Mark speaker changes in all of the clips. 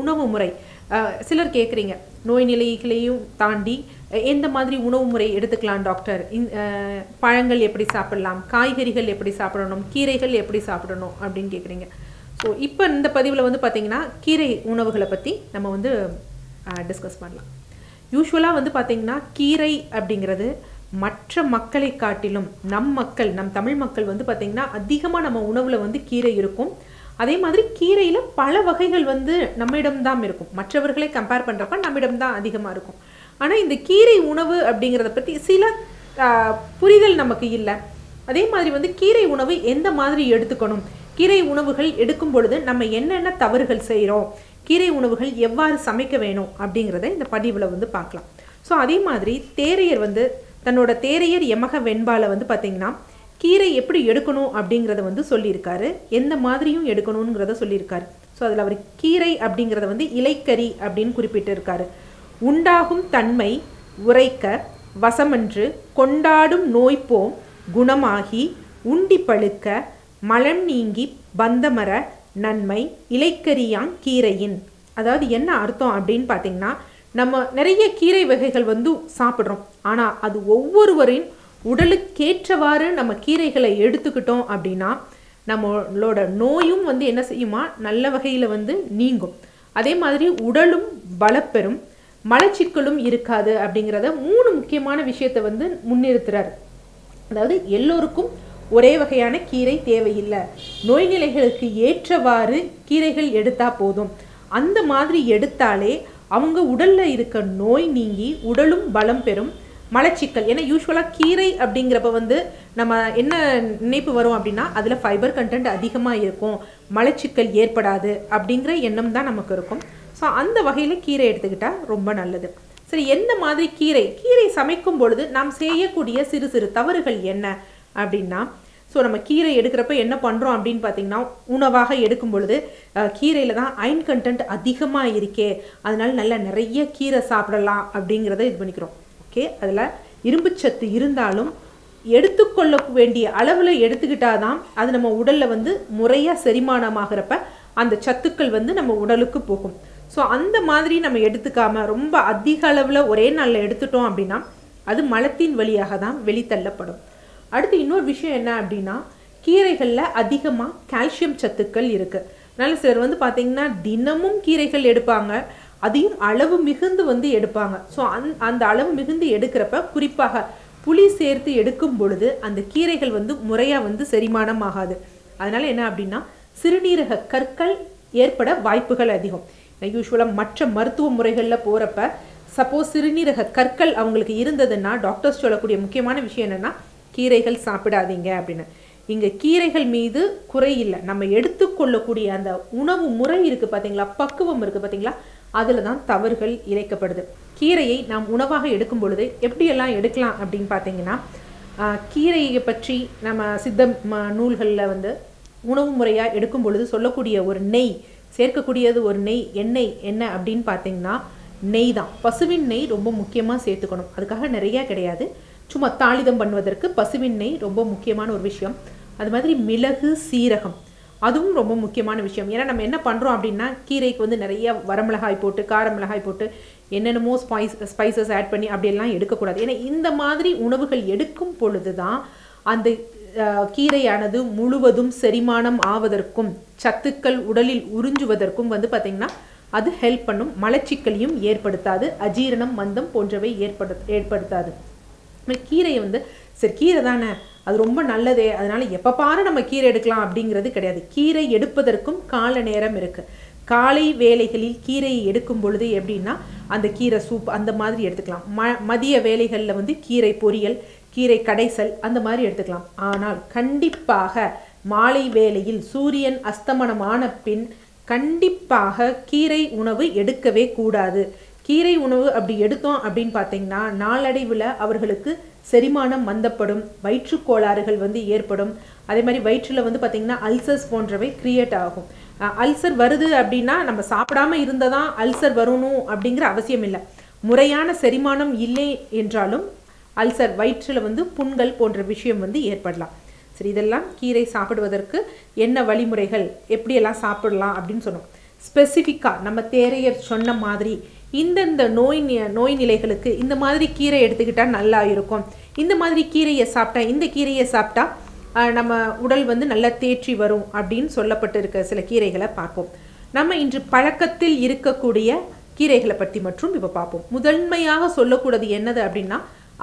Speaker 1: உணவு முறை. சிலர் கேட்குறீங்க நோய் நிலைகளையும் தாண்டி எந்த மாதிரி உணவு முறை எடுத்துக்கலாம் டாக்டர்? இந்- பழங்கள் எப்படி சாப்பிடலாம்? காய்கறிகள் எப்படி சாப்பிடணும்? கீரைகள் எப்படி சாப்பிடணும்? அப்படின்னு கேட்குறீங்க ஸோ இப்போ இந்த பதிவில் வந்து பார்த்தீங்கன்னா கீரை உணவுகளை பற்றி நம்ம வந்து டிஸ்கஸ் பண்ணலாம். யூஸ்வலாக வந்து பார்த்தீங்கன்னா கீரை அப்படிங்கிறது மற்ற மக்களை காட்டிலும் நம் மக்கள் நம் தமிழ் மக்கள் வந்து பார்த்தீங்கன்னா அதிகமாக நம்ம உணவில் வந்து கீரை இருக்கும். அதே மாதிரி கீரையில் பல வகைகள் வந்து நம்மிடம்தான் இருக்கும். மற்றவர்களை கம்பேர் பண்ணுறப்ப நம்மிடம்தான் அதிகமாக இருக்கும். ஆனால் இந்த கீரை உணவு அப்படிங்கிறத பற்றி சில புரிதல் நமக்கு இல்லை. அதே மாதிரி வந்து கீரை உணவு எந்த மாதிரி எடுத்துக்கணும்? கீரை உணவுகள் எடுக்கும் பொழுது நம்ம என்னென்ன தவறுகள் செய்கிறோம் கீரை உணவுகள் எவ்வாறு சமைக்க வேணும்? அப்படிங்கிறத இந்த பதிவில் வந்து பார்க்கலாம். ஸோ அதே மாதிரி தேரையர் வந்து தன்னோட தேரையர் எமக வெண்பாலை வந்து பார்த்திங்கன்னா கீரை எப்படி எடுக்கணும் அப்படிங்கிறத வந்து சொல்லியிருக்காரு. எந்த மாதிரியும் எடுக்கணுங்கிறத சொல்லியிருக்காரு. ஸோ அதில் அவர் கீரை அப்படிங்கிறத வந்து இலைக்கறி அப்படின்னு குறிப்பிட்டிருக்காரு. உண்டாகும் தன்மை உரைக்க வசமன்று கொண்டாடும் நோய்போம் குணமாகி உண்டி பழுக்க மலம் நீங்கி பந்தமர நன்மை இலைக்கரியான் கீரையின். அதாவது என்ன அர்த்தம் அப்படின்னு பார்த்தீங்கன்னா நம்ம நிறைய கீரை வகைகள் வந்து சாப்பிட்றோம். ஆனால் அது ஒவ்வொருவரின் உடலுக்கேற்றவாறு நம்ம கீரைகளை எடுத்துக்கிட்டோம் அப்படின்னா நம்மளோட நோயும் வந்து என்ன செய்யுமா? நல்ல வகையில் வந்து நீங்கும். அதே மாதிரி உடலும் பலப்பெறும் மலச்சிக்கலும் இருக்காது அப்படிங்கிறத மூணு முக்கியமான விஷயத்தை வந்து முன்னிறுத்துறார். அதாவது எல்லோருக்கும் ஒரே வகையான கீரை தேவையில்லை. நோய்நிலைகளுக்கு ஏற்றவாறு கீரைகள் எடுத்தா போதும். அந்த மாதிரி எடுத்தாலே அவங்க உடல்ல இருக்க நோய் நீங்கி உடலும் பலம் பெறும். மலச்சிக்கல். ஏன்னா யூஸ்வலாக கீரை அப்படிங்கிறப்ப வந்து நம்ம என்ன நினைப்பு வரும் அப்படின்னா அதில் ஃபைபர் கண்டென்ட் அதிகமாக இருக்கும். மலச்சிக்கல் ஏற்படாது அப்படிங்கிற எண்ணம் தான் நமக்கு இருக்கும். ஸோ அந்த வகையில் கீரை எடுத்துக்கிட்டால் ரொம்ப நல்லது. சரி எந்த மாதிரி கீரை? கீரை சமைக்கும் பொழுது நாம் செய்யக்கூடிய சிறு சிறு தவறுகள் என்ன அப்படின்னா ஸோ நம்ம கீரை எடுக்கிறப்ப என்ன பண்ணுறோம் அப்படின்னு பார்த்தீங்கன்னா உணவாக எடுக்கும் பொழுது கீரையில் தான் அயன் கண்டென்ட் அதிகமாக இருக்கே அதனால நல்லா நிறைய கீரை சாப்பிடலாம் அப்படிங்கிறத இது பண்ணிக்கிறோம். ஓகே அதில் இரும்புச்சத்து இருந்தாலும் எடுத்துக்கொள்ள வேண்டிய அளவில் எடுத்துக்கிட்டால் தான் அது நம்ம உடலில் வந்து முறையாக செரிமானமாகிறப்ப அந்த சத்துக்கள் வந்து நம்ம உடலுக்கு போகும். ஸோ அந்த மாதிரி நம்ம எடுத்துக்காம ரொம்ப அதிக அளவில் ஒரே நாளில் எடுத்துட்டோம் அப்படின்னா அது மலத்தின் வழியாக தான் வெளித்தள்ளப்படும். அடுத்து இன்னொரு விஷயம் என்ன அப்படின்னா கீரைகளில் அதிகமாக கால்சியம் சத்துக்கள் இருக்குது அதனால் சிலர் வந்து பார்த்திங்கன்னா தினமும் கீரைகள் எடுப்பாங்க. அதையும் அளவு மிகுந்து வந்து எடுப்பாங்க. ஸோ அந் அந்த அளவு மிகுந்து எடுக்கிறப்ப குறிப்பாக புளி சேர்த்து எடுக்கும் பொழுது அந்த கீரைகள் வந்து முறையாக வந்து செரிமானம் ஆகாது அதனால் என்ன அப்படின்னா சிறுநீரக கற்கள் ஏற்பட வாய்ப்புகள் அதிகம். யூஸ்வலாக மற்ற மருத்துவ முறைகளில் போகிறப்ப சப்போஸ் சிறுநீரக கற்கள் அவங்களுக்கு இருந்ததுன்னா டாக்டர்ஸ் சொல்லக்கூடிய முக்கியமான விஷயம் என்னென்னா கீரைகள் சாப்பிடாதீங்க அப்படின்னு. இங்கே கீரைகள் மீது குறையில்லை நம்ம எடுத்துக்கொள்ளக்கூடிய அந்த உணவு முறை இருக்குது பார்த்தீங்களா பக்குவம் இருக்குது பார்த்தீங்களா அதில் தான் தவறுகள் இழைக்கப்படுது. கீரையை நாம் உணவாக எடுக்கும் பொழுது எப்படியெல்லாம் எடுக்கலாம் அப்படின்னு பார்த்தீங்கன்னா கீரையை பற்றி நம்ம சித்த நூல்களில் வந்து உணவு முறையாக எடுக்கும் பொழுது சொல்லக்கூடிய ஒரு நெய் சேர்க்கக்கூடியது ஒரு நெய் எண்ணெய் என்ன அப்படின்னு பார்த்தீங்கன்னா நெய் தான் பசுவின் நெய் ரொம்ப முக்கியமாக சேர்த்துக்கணும். அதுக்காக நிறையா கிடையாது. சும்மா தாளிதம் பண்ணுவதற்கு பசுவின் நெய் ரொம்ப முக்கியமான ஒரு விஷயம். அது மாதிரி மிளகு சீரகம். அதுவும் ரொம்ப முக்கியமான விஷயம். ஏன்னா நம்ம என்ன பண்ணுறோம் அப்படின்னா கீரைக்கு வந்து நிறைய வரமிளகாய் போட்டு கார மிளகாய் போட்டு என்னென்னமோ ஸ்பைஸ் ஸ்பைசஸ் ஆட் பண்ணி அப்படியெல்லாம் எடுக்கக்கூடாது. ஏன்னா இந்த மாதிரி உணவுகள் எடுக்கும் பொழுது தான் அந்த கீரையானது முழுவதும் செரிமானம் ஆவதற்கும் சத்துக்கள் உடலில் உறிஞ்சுவதற்கும் வந்து பார்த்திங்கன்னா அது ஹெல்ப் பண்ணும். மலச்சிக்கலையும் ஏற்படுத்தாது. அஜீரணம் மந்தம் போன்றவை ஏற்படு ஏற்படுத்தாது. நம்ம கீரையை வந்து சரி கீரை தானே அது ரொம்ப நல்லதே அதனால எப்போ பாரு நம்ம கீரை எடுக்கலாம் அப்படிங்கிறது கிடையாது. கீரை எடுப்பதற்கும் கால நேரம் இருக்கு. காலை வேலைகளில் கீரையை எடுக்கும் பொழுது எப்படின்னா அந்த கீரை சூப் அந்த மாதிரி எடுத்துக்கலாம். ம மதிய வேலைகளில் வந்து கீரை பொரியல் கீரை கடைசல் அந்த மாதிரி எடுத்துக்கலாம். ஆனால் கண்டிப்பாக மாலை வேளையில் சூரியன் அஸ்தமனமான பின் கண்டிப்பாக கீரை உணவு எடுக்கவே கூடாது. கீரை உணவு அப்படி எடுத்தோம் அப்படின்னு பார்த்தீங்கன்னா நாளடைவில் அவர்களுக்கு செரிமானம் மந்தப்படும் வயிற்றுக் கோளாறுகள் வந்து ஏற்படும். அதே மாதிரி வயிற்றில் வந்து பார்த்திங்கன்னா அல்சர்ஸ் போன்றவை கிரியேட் ஆகும். அல்சர் வருது அப்படின்னா நம்ம சாப்பிடாம இருந்ததான் அல்சர் வரணும் அப்படிங்கிற அவசியம் இல்லை. முறையான செரிமானம் இல்லை என்றாலும் அல்சர் வயிற்றில் வந்து புண்கள் போன்ற விஷயம் வந்து ஏற்படலாம். சரி இதெல்லாம் கீரை சாப்பிடுவதற்கு என்ன வழிமுறைகள் எப்படியெல்லாம் சாப்பிடலாம் அப்படின்னு சொன்னோம். ஸ்பெசிஃபிக்காக நம்ம தேரையர் சொன்ன மாதிரி இந்தந்த நோய் நோய் நிலைகளுக்கு இந்த மாதிரி கீரை எடுத்துக்கிட்டால் நல்லா இருக்கும். இந்த மாதிரி கீரையை சாப்பிட்டா இந்த கீரையை சாப்பிட்டா நம்ம உடல் வந்து நல்லா தேற்றி வரும் அப்படின்னு சொல்லப்பட்டு இருக்க சில கீரைகளை பார்ப்போம். நம்ம இன்று பழக்கத்தில் இருக்கக்கூடிய கீரைகளை பற்றி மற்றும் இப்போ பார்ப்போம். முதன்மையாக சொல்லக்கூடாது என்னது அப்படின்னா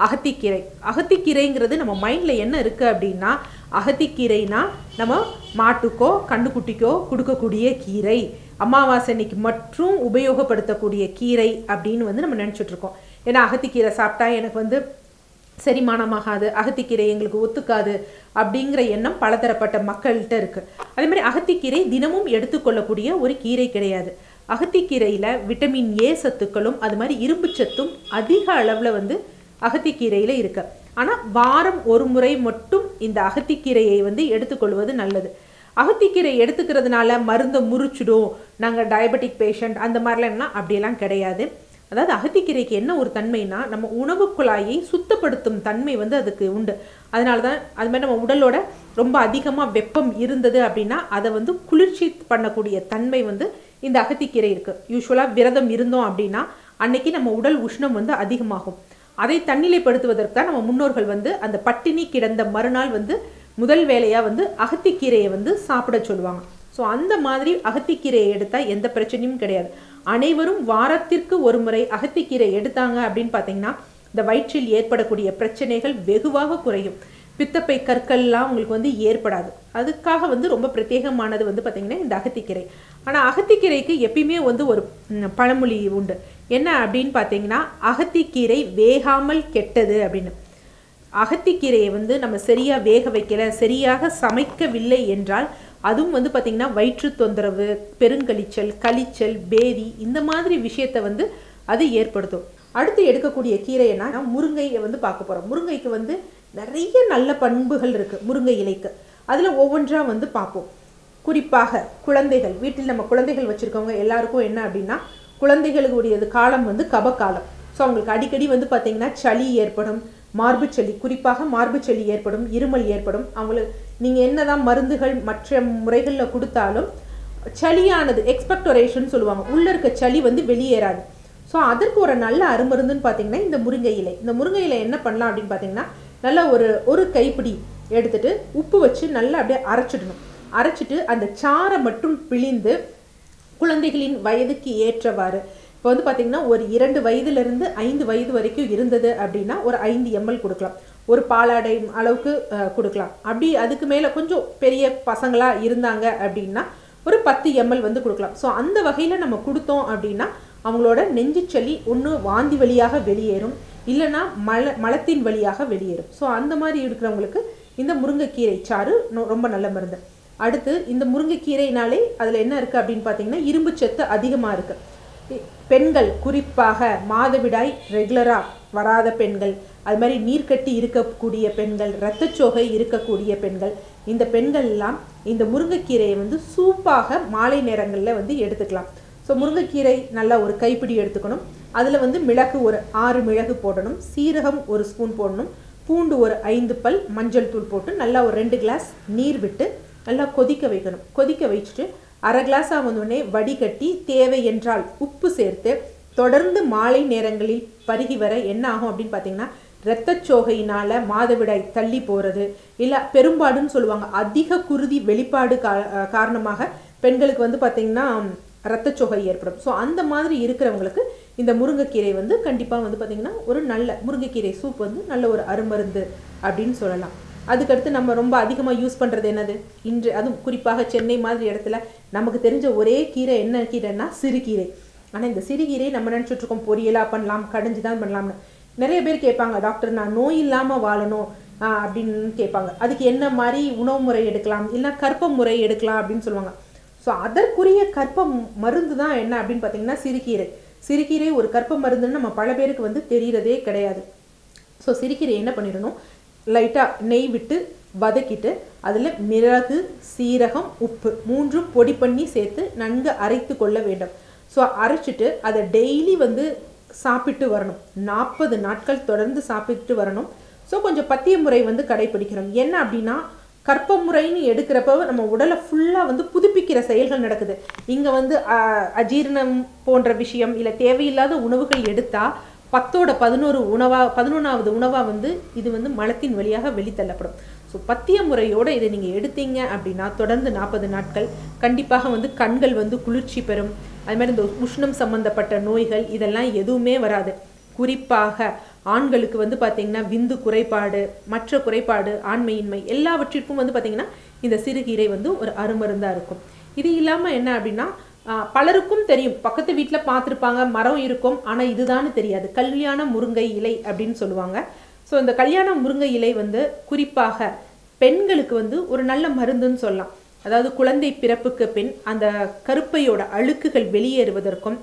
Speaker 1: அகத்திக்கீரை. அகத்திக்கீரைங்கிறது நம்ம மைண்டில் என்ன இருக்குது அப்படின்னா அகத்திக்கீரைனா நம்ம மாட்டுக்கோ கண்டுக்குட்டிக்கோ கொடுக்கக்கூடிய கீரை. அமாவாசை அன்னைக்கு மற்றும் உபயோகப்படுத்தக்கூடிய கீரை அப்படின்னு வந்து நம்ம நினச்சிட்டு இருக்கோம். ஏன்னா அகத்திக்கீரை சாப்பிட்டா எனக்கு வந்து செரிமானமாகாது அகத்திக்கீரை எங்களுக்கு ஒத்துக்காது அப்படிங்கிற எண்ணம் பலதரப்பட்ட மக்கள்கிட்ட இருக்குது அதே மாதிரி அகத்திக்கீரை தினமும் எடுத்துக்கொள்ளக்கூடிய ஒரு கீரை கிடையாது. அகத்திக்கீரையில் விட்டமின் ஏ சத்துக்களும் அது மாதிரி இரும்பு சத்தும் அதிக அளவில் வந்து அகத்திக்கீரையில் இருக்கு. ஆனால் வாரம் ஒரு முறை மட்டும் இந்த அகத்திக்கீரையை வந்து எடுத்துக்கொள்வது நல்லது. அகத்திக்கீரை எடுத்துக்கிறதுனால மருந்தை முறிச்சிடும். நாங்கள் டயபெட்டிக் பேஷண்ட் அந்த மாதிரிலாம் அப்படியெல்லாம் கிடையாது. அதாவது அகத்திக்கீரைக்கு என்ன ஒரு தன்மைனா நம்ம உணவு குழாயை சுத்தப்படுத்தும் தன்மை வந்து அதுக்கு உண்டு. அதனால தான் அது மாதிரி நம்ம உடலோட ரொம்ப அதிகமாக வெப்பம் இருந்தது அப்படின்னா அதை வந்து குளிர்ச்சி பண்ணக்கூடிய தன்மை வந்து இந்த அகத்திக்கீரை இருக்குது யூஸ்வலாக விரதம் இருந்தோம் அப்படின்னா அன்னைக்கு நம்ம உடல் உஷ்ணம் வந்து அதிகமாகும். அதை தன்னிலைப்படுத்துவதற்கு தான் நம்ம முன்னோர்கள் வந்து அந்த பட்டினி கிடந்த மறுநாள் வந்து முதல் வேலையாக வந்து அகத்திக்கீரையை வந்து சாப்பிட சொல்லுவாங்க. ஸோ அந்த மாதிரி அகத்திக்கீரையை எடுத்தால் எந்த பிரச்சனையும் கிடையாது. அனைவரும் வாரத்திற்கு ஒரு முறை அகத்திக்கீரை எடுத்தாங்க அப்படின்னு பார்த்தீங்கன்னா இந்த வயிற்றில் ஏற்படக்கூடிய பிரச்சனைகள் வெகுவாக குறையும். பித்தப்பை கற்கள்லாம் உங்களுக்கு வந்து ஏற்படாது. அதுக்காக வந்து ரொம்ப பிரத்யேகமானது வந்து பார்த்திங்கன்னா இந்த அகத்திக்கீரை. ஆனால் அகத்திக்கீரைக்கு எப்பயுமே வந்து ஒரு பழமொழி உண்டு. என்ன அப்படின்னு பார்த்தீங்கன்னா அகத்திக்கீரை வேகாமல் கெட்டது அப்படின்னு. அகத்திக்கீரையை வந்து நம்ம சரியாக வேக வைக்கல சரியாக சமைக்கவில்லை என்றால் அதுவும் வந்து பார்த்திங்கன்னா வயிற்று தொந்தரவு பெருங்கழிச்சல் கழிச்சல் பேதி இந்த மாதிரி விஷயத்தை வந்து அது ஏற்படுத்தும். அடுத்து எடுக்கக்கூடிய கீரைன்னா முருங்கையை வந்து பார்க்க போகிறோம் முருங்கைக்கு வந்து நிறைய நல்ல பண்புகள் இருக்குது முருங்கை இலைக்கு. அதில் ஒவ்வொன்றாக வந்து பார்ப்போம். குறிப்பாக குழந்தைகள் வீட்டில் நம்ம குழந்தைகள் வச்சுருக்கவங்க எல்லாருக்கும் என்ன அப்படின்னா குழந்தைகளுக்குரியது காலம் வந்து கபக்காலம். ஸோ அவங்களுக்கு அடிக்கடி வந்து பார்த்திங்கன்னா சளி ஏற்படும் மார்பு சளி குறிப்பாக மார்பு சளி ஏற்படும் இருமல் ஏற்படும். அவங்களுக்கு நீங்கள் என்னதான் மருந்துகள் மற்ற முறைகளில் கொடுத்தாலும் சளியானது எக்ஸ்பெக்டோரேஷன் சொல்லுவாங்க. உள்ளே இருக்க சளி வந்து வெளியேறாது. ஸோ அதற்கு ஒரு நல்ல அருமருந்துன்னு பார்த்தீங்கன்னா இந்த முருங்கை இலை. இந்த முருங்கை இலை என்ன பண்ணலாம் அப்படின்னு பார்த்தீங்கன்னா நல்லா ஒரு ஒரு கைப்பிடி எடுத்துட்டு உப்பு வச்சு நல்லா அப்படியே அரைச்சிடணும். அரைச்சிட்டு அந்த சாறை மட்டும் பிழிந்து குழந்தைகளின் வயதுக்கு ஏற்றவாறு இப்போ வந்து பார்த்தீங்கன்னா ஒரு இரண்டு வயதுலேருந்து ஐந்து வயது வரைக்கும் இருந்தது அப்படின்னா ஒரு ஐந்து எம்எல் கொடுக்கலாம். ஒரு பாலாடை அளவுக்கு கொடுக்கலாம். அப்படி அதுக்கு மேலே கொஞ்சம் பெரிய பசங்களாக இருந்தாங்க அப்படின்னா ஒரு பத்து எம்எல் வந்து கொடுக்கலாம். ஸோ அந்த வகையில் நம்ம கொடுத்தோம் அப்படின்னா அவங்களோட நெஞ்சுச்சளி ஒன்று வாந்தி வழியாக வெளியேறும். இல்லைன்னா மல மலத்தின் வழியாக வெளியேறும். ஸோ அந்த மாதிரி இருக்கிறவங்களுக்கு இந்த முருங்கைக்கீரை சாறு ரொம்ப நல்ல மருந்து. அடுத்து இந்த முருங்கைக்கீரைனாலே அதில் என்ன இருக்குது அப்படின்னு பார்த்தீங்கன்னா இரும்பு சத்து அதிகமாக இருக்குது பெண்கள் குறிப்பாக மாதவிடாய் ரெகுலராக வராத பெண்கள் அது மாதிரி நீர்க்கட்டி இருக்கக்கூடிய பெண்கள் இரத்தச்சோகை இருக்கக்கூடிய பெண்கள் இந்த பெண்கள் எல்லாம் இந்த முருங்கைக்கீரையை வந்து சூப்பாக மாலை நேரங்களில் வந்து எடுத்துக்கலாம். ஸோ முருங்கைக்கீரை நல்லா ஒரு கைப்பிடி எடுத்துக்கணும். அதில் வந்து மிளகு ஒரு ஆறு மிளகு போடணும். சீரகம் ஒரு ஸ்பூன் போடணும். பூண்டு ஒரு ஐந்து பல் மஞ்சள் தூள் போட்டு நல்லா ஒரு ரெண்டு கிளாஸ் நீர் விட்டு நல்லா கொதிக்க வைக்கணும். கொதிக்க வச்சுட்டு அரை கிளாஸாக வந்தோடனே வடிகட்டி தேவை என்றால் உப்பு சேர்த்து தொடர்ந்து மாலை நேரங்களில் பருகி வர என்ன ஆகும் அப்படின்னு பார்த்தீங்கன்னா இரத்தச்சோகையினால் மாதவிடாய் தள்ளி போகிறது இல்லை பெரும்பாடுன்னு சொல்லுவாங்க. அதிக குருதி வெளிப்பாடு கா காரணமாக பெண்களுக்கு வந்து பார்த்திங்கன்னா இரத்தச்சோகை ஏற்படும். ஸோ அந்த மாதிரி இருக்கிறவங்களுக்கு இந்த முருங்கைக்கீரை வந்து கண்டிப்பாக வந்து பார்த்திங்கன்னா ஒரு நல்ல முருங்கைக்கீரை சூப் வந்து நல்ல ஒரு அருமருந்து அப்படின்னு சொல்லலாம். அதுக்கடுத்து நம்ம ரொம்ப அதிகமாக யூஸ் பண்ணுறது என்னது? இன்று அதுவும் குறிப்பாக சென்னை மாதிரி இடத்துல நமக்கு தெரிஞ்ச ஒரே கீரை என்ன கீரைன்னா சிறுகீரை. ஆனால் இந்த சிறுகீரை நம்ம நினச்சிட்ருக்கோம் பொரியலாக பண்ணலாம் கடைஞ்சி தான் பண்ணலாம்னு. நிறைய பேர் கேட்பாங்க டாக்டர் நான் நோய் இல்லாமல் வாழணும் அப்படின்னு கேட்பாங்க. அதுக்கு என்ன மாதிரி உணவு முறை எடுக்கலாம்? இல்லை கற்ப முறை எடுக்கலாம் அப்படின்னு சொல்லுவாங்க. ஸோ அதற்குரிய கற்ப மருந்து தான் என்ன அப்படின்னு பார்த்தீங்கன்னா சிறுகீரை. சிறுகீரை ஒரு கற்ப மருந்துன்னு நம்ம பல பேருக்கு வந்து தெரியறதே கிடையாது. ஸோ சிறுகீரை என்ன பண்ணிடணும்? லைட்டாக நெய் விட்டு வதக்கிட்டு அதில் மிளகு சீரகம் உப்பு மூன்றும் பொடி பண்ணி சேர்த்து நன்கு அரைத்து கொள்ள வேண்டும். ஸோ அரைச்சிட்டு அதை டெய்லி வந்து சாப்பிட்டு வரணும். நாற்பது நாட்கள் தொடர்ந்து சாப்பிட்டு வரணும். ஸோ கொஞ்சம் பத்திய முறை வந்து கடைப்பிடிக்கிறோம் என்ன அப்படின்னா கற்ப முறைன்னு எடுக்கிறப்ப நம்ம உடலை ஃபுல்லாக வந்து புதுப்பிக்கிற செயல்கள் நடக்குது. இங்கே வந்து அஜீர்ணம் அஜீரணம் போன்ற விஷயம் இல்லை தேவையில்லாத உணவுகள் எடுத்தால் பத்தோட பதினோரு உணவாக பதினொன்றாவது உணவாக வந்து இது வந்து மலத்தின் வழியாக வெளித்தள்ளப்படும் ஸோ பத்திய முறையோடு இதை நீங்கள் எடுத்தீங்க அப்படின்னா தொடர்ந்து நாற்பது நாட்கள் கண்டிப்பாக வந்து கண்கள் வந்து குளிர்ச்சி பெறும். அது மாதிரி இந்த உஷ்ணம் சம்பந்தப்பட்ட நோய்கள் இதெல்லாம் எதுவுமே வராது. குறிப்பாக ஆண்களுக்கு வந்து பார்த்திங்கன்னா விந்து குறைபாடு மற்ற குறைபாடு ஆண்மையின்மை எல்லாவற்றிற்கும் வந்து பார்த்திங்கன்னா இந்த சிறுகீரை வந்து ஒரு அருமருந்தாக இருக்கும். இது இல்லாமல் என்ன அப்படின்னா பலருக்கும் தெரியும். பக்கத்து வீட்டில் பார்த்துருப்பாங்க மரம் இருக்கும் ஆனால் இதுதான்னு தெரியாது. கல்யாண முருங்கை இலை அப்படின்னு சொல்லுவாங்க. ஸோ இந்த கல்யாண முருங்கை இலை வந்து குறிப்பாக பெண்களுக்கு வந்து ஒரு நல்ல மருந்துன்னு சொல்லலாம். அதாவது குழந்தை பிறப்புக்கு பின் அந்த கருப்பையோட அழுக்குகள் வெளியேறுவதற்கும்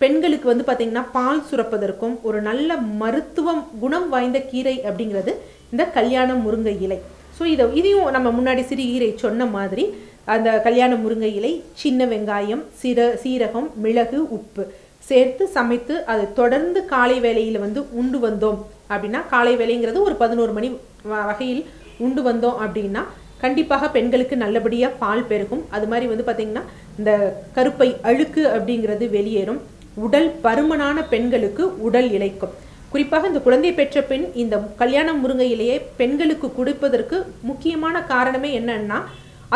Speaker 1: பெண்களுக்கு வந்து பார்த்திங்கன்னா பால் சுரப்பதற்கும் ஒரு நல்ல மருத்துவம் குணம் வாய்ந்த கீரை அப்படிங்கிறது இந்த கல்யாண முருங்கை இலை. ஸோ இதை இதையும் நம்ம முன்னாடி சிறுகீரை சொன்ன மாதிரி அந்த கல்யாண முருங்கை இலை சின்ன வெங்காயம் சீர சீரகம் மிளகு உப்பு சேர்த்து சமைத்து அதை தொடர்ந்து காலை வேலையில் வந்து உண்டு வந்தோம் அப்படின்னா காலை வேலைங்கிறது ஒரு பதினோரு மணி வகையில் உண்டு வந்தோம் அப்படின்னா கண்டிப்பாக பெண்களுக்கு நல்லபடியாக பால் பெருகும். அது மாதிரி வந்து பார்த்திங்கன்னா இந்த கருப்பை அழுக்கு அப்படிங்கிறது வெளியேறும். உடல் பருமனான பெண்களுக்கு உடல் இழைக்கும். குறிப்பாக இந்த குழந்தை பெற்ற பெண் இந்த கல்யாண முருங்கை இலையை பெண்களுக்கு கொடுப்பதற்கு முக்கியமான காரணமே என்னன்னா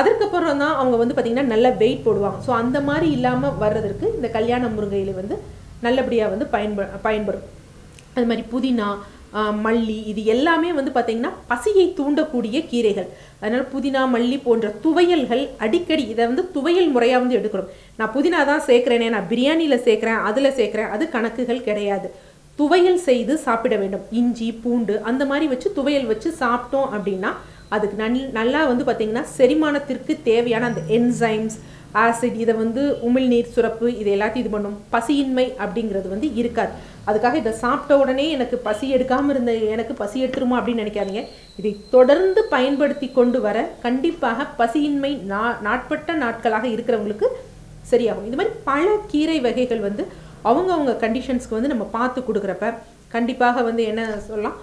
Speaker 1: அதற்கப்புறம் தான் அவங்க வந்து பார்த்திங்கன்னா நல்ல வெயிட் போடுவாங்க. ஸோ அந்த மாதிரி இல்லாமல் வர்றதற்கு இந்த கல்யாண முருங்கை வந்து நல்லபடியாக வந்து பயன்ப பயன்படும். அது மாதிரி புதினா மல்லி இது எல்லாமே வந்து பார்த்திங்கன்னா பசியை தூண்டக்கூடிய கீரைகள். அதனால் புதினா மல்லி போன்ற துவையல்கள் அடிக்கடி இதை வந்து துவையல் முறையாக வந்து எடுக்கணும். நான் புதினா தான் சேர்க்குறேனே நான் பிரியாணியில் சேர்க்குறேன் அதில் சேர்க்குறேன் அது கணக்குகள் கிடையாது. துவையல் செய்து சாப்பிட வேண்டும். இஞ்சி பூண்டு அந்த மாதிரி வச்சு துவையல் வச்சு சாப்பிட்டோம் அப்படின்னா அதுக்கு நல் நல்லா வந்து பார்த்திங்கன்னா செரிமானத்திற்கு தேவையான அந்த என்சைம்ஸ் ஆசிட் இதை வந்து உமிழ்நீர் சுரப்பு இது எல்லாத்தையும் இது பண்ணும். பசியின்மை அப்படிங்கிறது வந்து இருக்காது. அதுக்காக இதை சாப்பிட்ட உடனே எனக்கு பசி எடுக்காமல் இருந்த எனக்கு பசி எடுத்துருமா அப்படின்னு நினைக்காதீங்க. இதை தொடர்ந்து பயன்படுத்தி கொண்டு வர கண்டிப்பாக பசியின்மை நா நாட்பட்ட நாட்களாக இருக்கிறவங்களுக்கு சரியாகும். இது மாதிரி பல கீரை வகைகள் வந்து அவங்கவுங்க கண்டிஷன்ஸ்க்கு வந்து நம்ம பார்த்து கொடுக்குறப்ப கண்டிப்பாக வந்து என்ன சொல்லலாம்?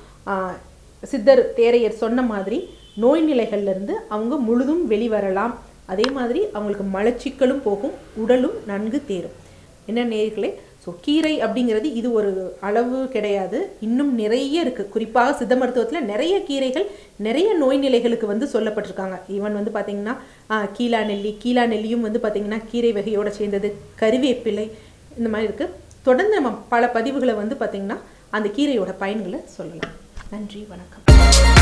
Speaker 1: சித்தர் தேரையர் சொன்ன மாதிரி நோய் நிலைகள்லேருந்து அவங்க முழுதும் வெளிவரலாம். அதே மாதிரி அவங்களுக்கு மலச்சிக்கலும் போகும் உடலும் நன்கு தேரும். என்ன நேர்களே? ஸோ கீரை அப்படிங்கிறது இது ஒரு அளவு கிடையாது. இன்னும் நிறைய இருக்குது குறிப்பாக சித்த மருத்துவத்தில் நிறைய கீரைகள் நிறைய நோய் நிலைகளுக்கு வந்து சொல்லப்பட்டிருக்காங்க. ஈவன் வந்து பார்த்திங்கன்னா கீழா நெல்லி கீழா நெல்லியும் வந்து பார்த்திங்கன்னா கீரை வகையோடு சேர்ந்தது. கருவேப்பிலை இந்த மாதிரி இருக்குது தொடர்ந்து நம்ம பல பதிவுகளை வந்து பார்த்திங்கன்னா அந்த கீரையோட பயன்களை சொல்லலாம். நன்றி வணக்கம்.